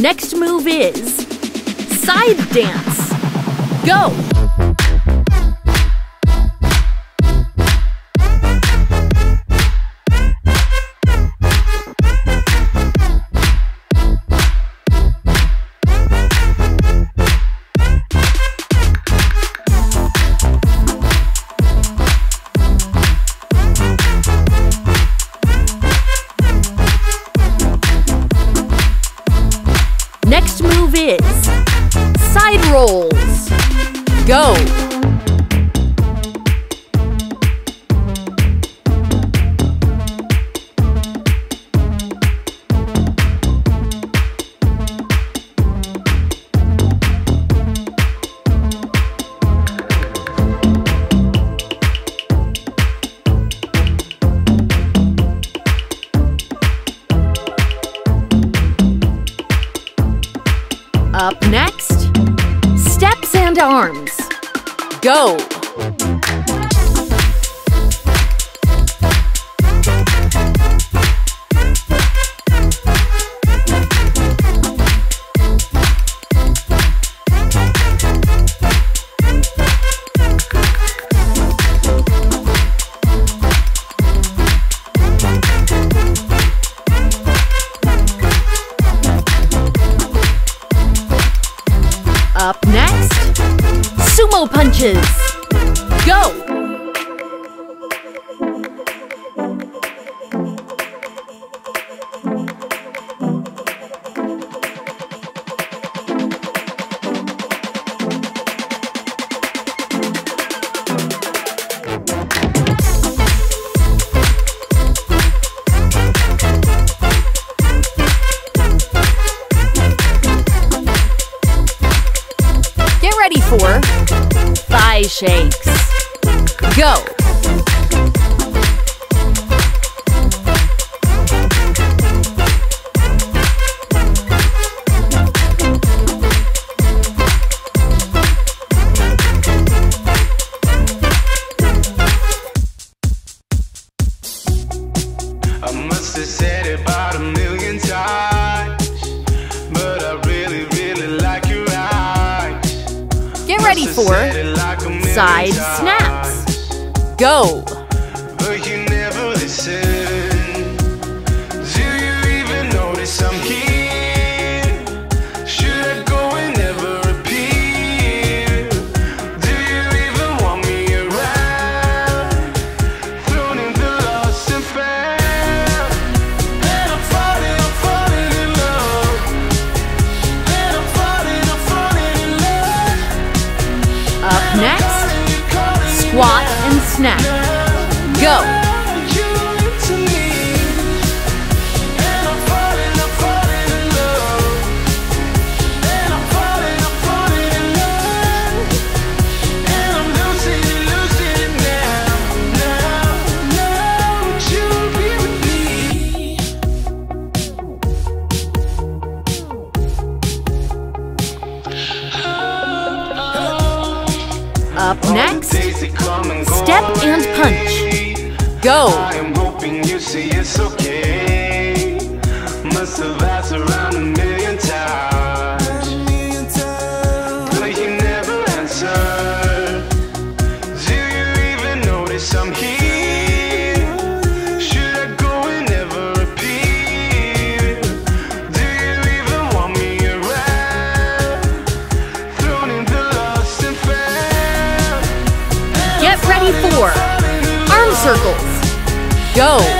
Next move is side dance. Go! Up next, steps and arms. Go! go. go.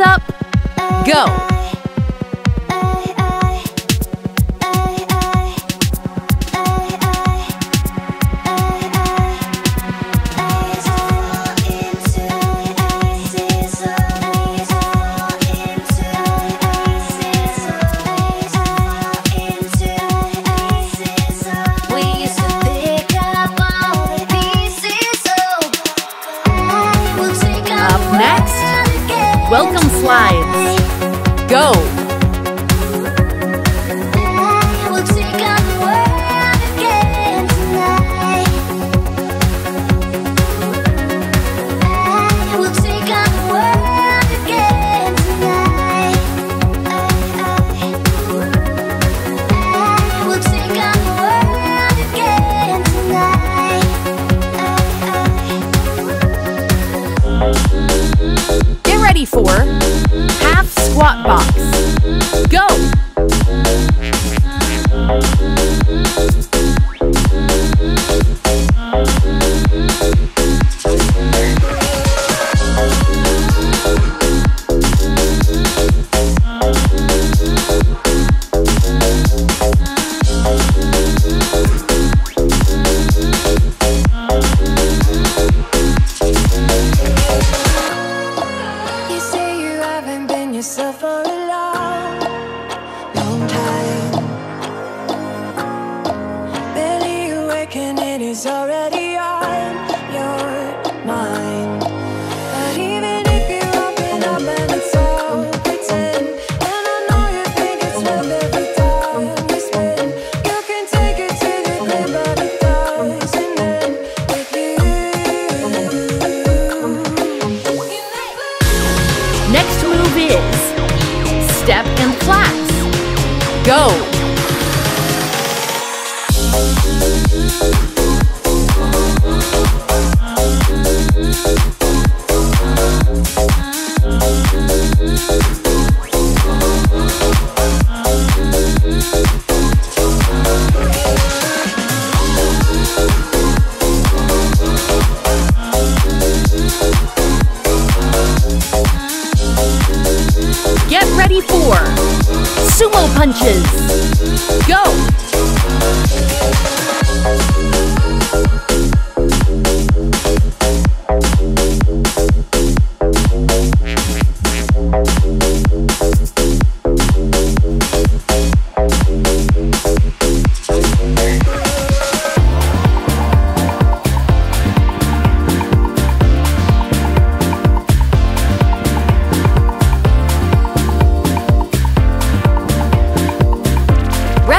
up. Go.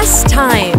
Rest time.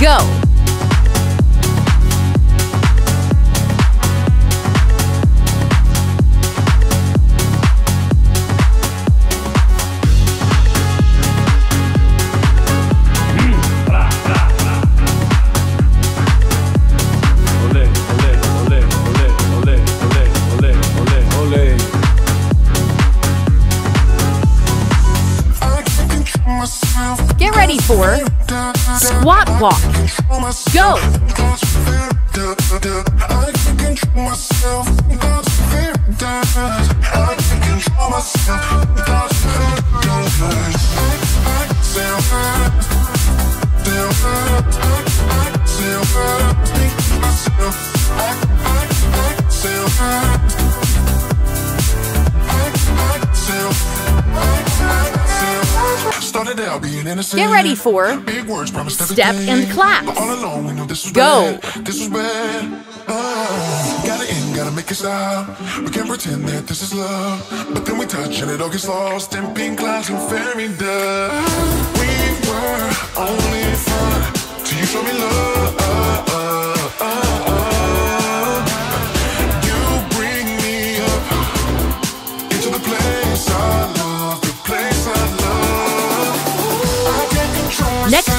Go! Squat walk. Go. I, I, Get ready for Big words Step and clap. All along we knew this was Go. bad. This was bad. Oh, gotta end, gotta make it stop. We can't pretend that this is love. But then we touch and it all gets lost in pink clouds and fairy dust. We were only fun till you show me love.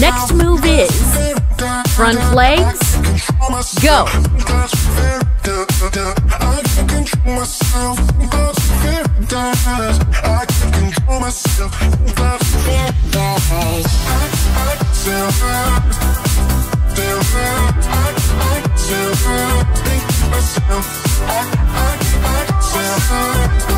Next move is front legs. Go! I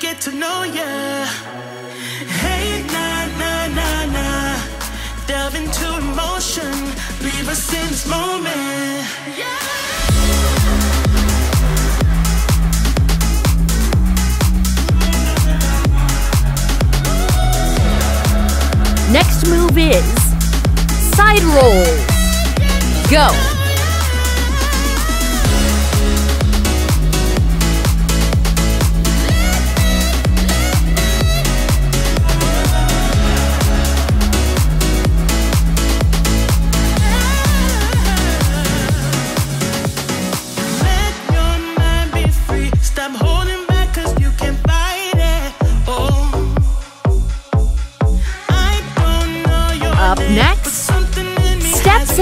get to know ya. Hey. Delve into emotion. Leave us in this moment. Yeah. Next move is side roll. Go.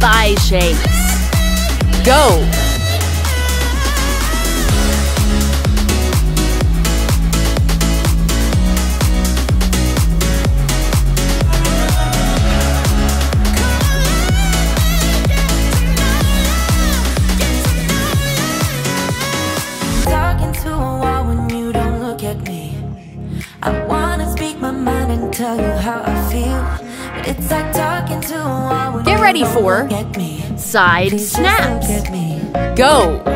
thigh shakes. Go! ready for side snaps. Go!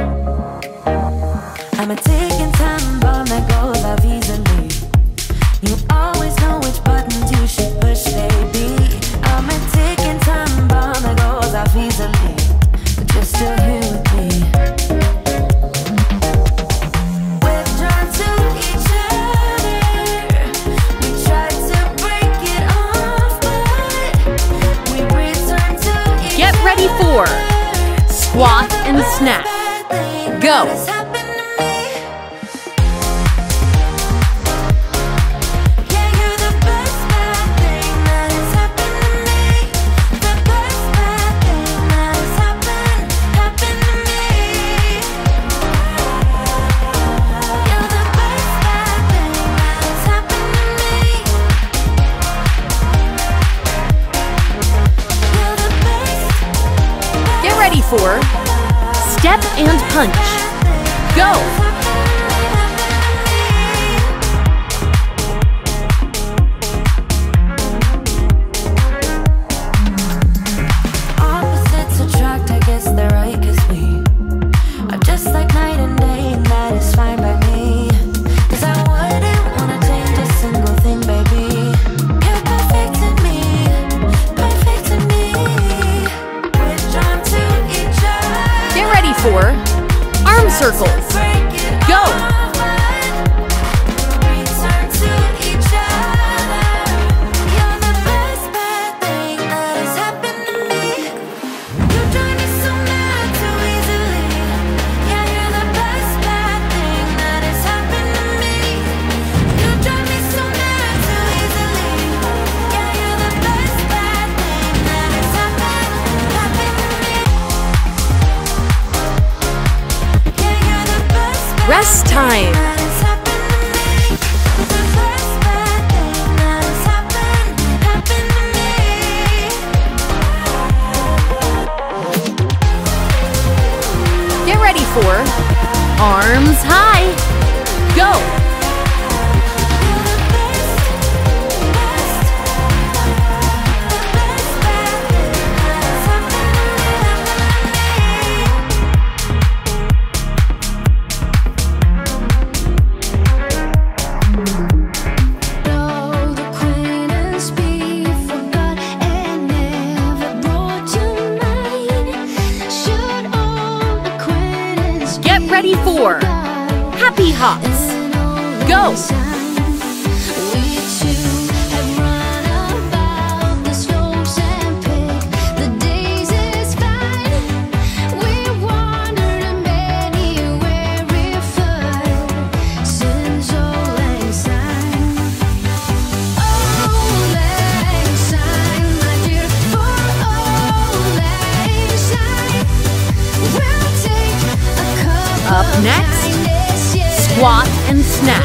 Walk and snap.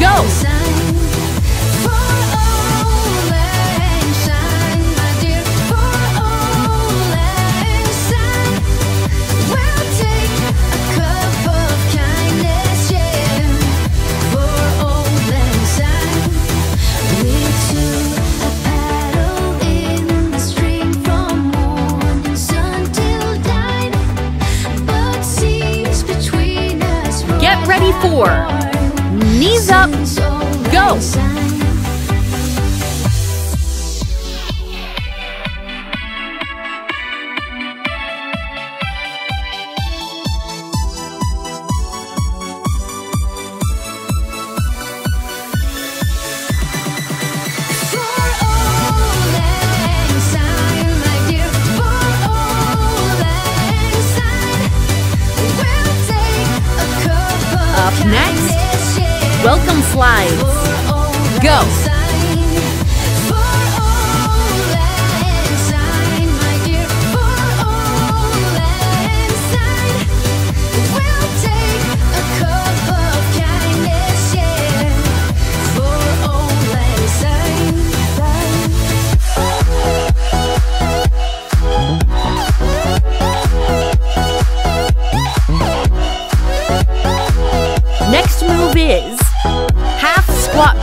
Go! four. Knees up, go. Welcome slides. Go.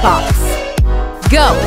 box. Go!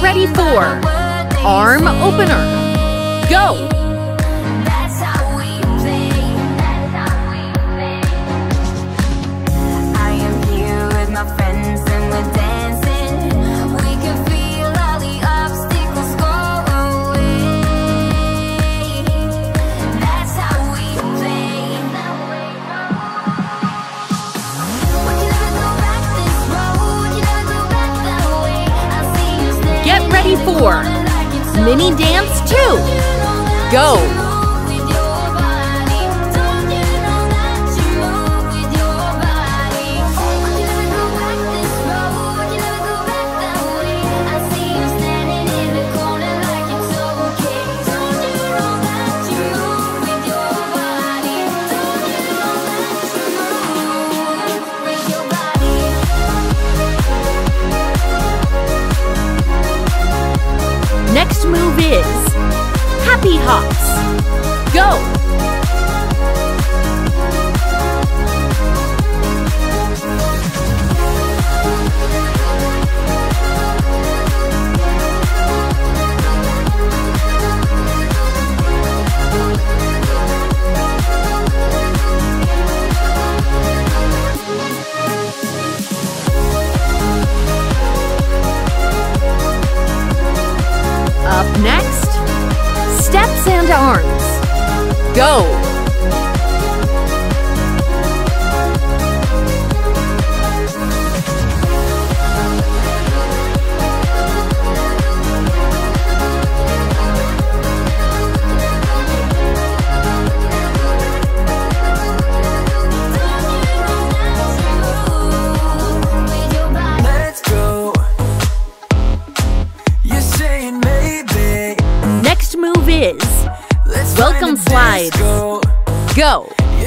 Ready for arm opener. Go! go.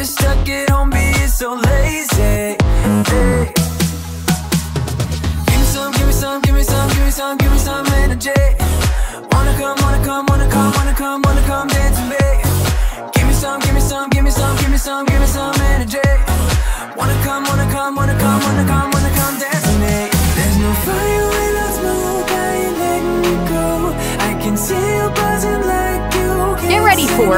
You're stuck at home being so lazy. Hey. Give me some, give me some, give me some, give me some, give me some energy. Wanna come, wanna come, wanna come, wanna come, wanna come dance with me. Give me some, give me some, give me some, give me some, give me some energy. Wanna come, wanna come, wanna come, wanna come, wanna come dance with me. There's no fire when I smell that you letting me go. I can see you buzzing like you Get ready for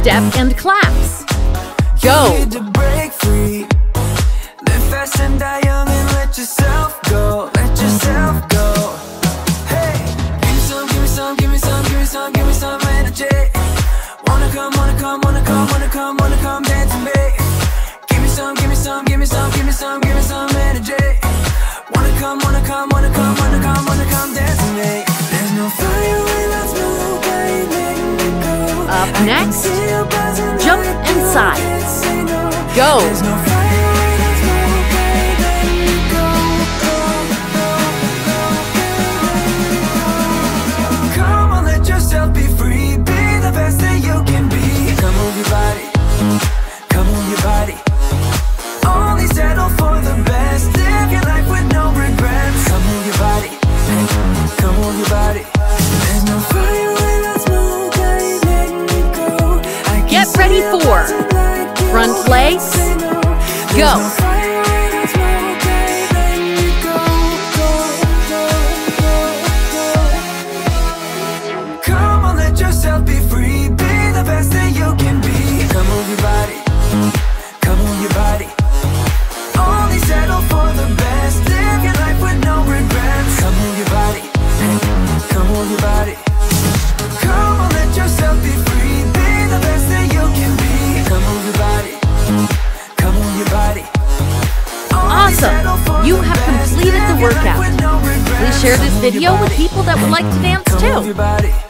step and claps. Go! wanna come, wanna come, wanna come, wanna come dance with me. There's no fire. Next, jump and side. Go! place. Go. share this video with people that would like to dance too.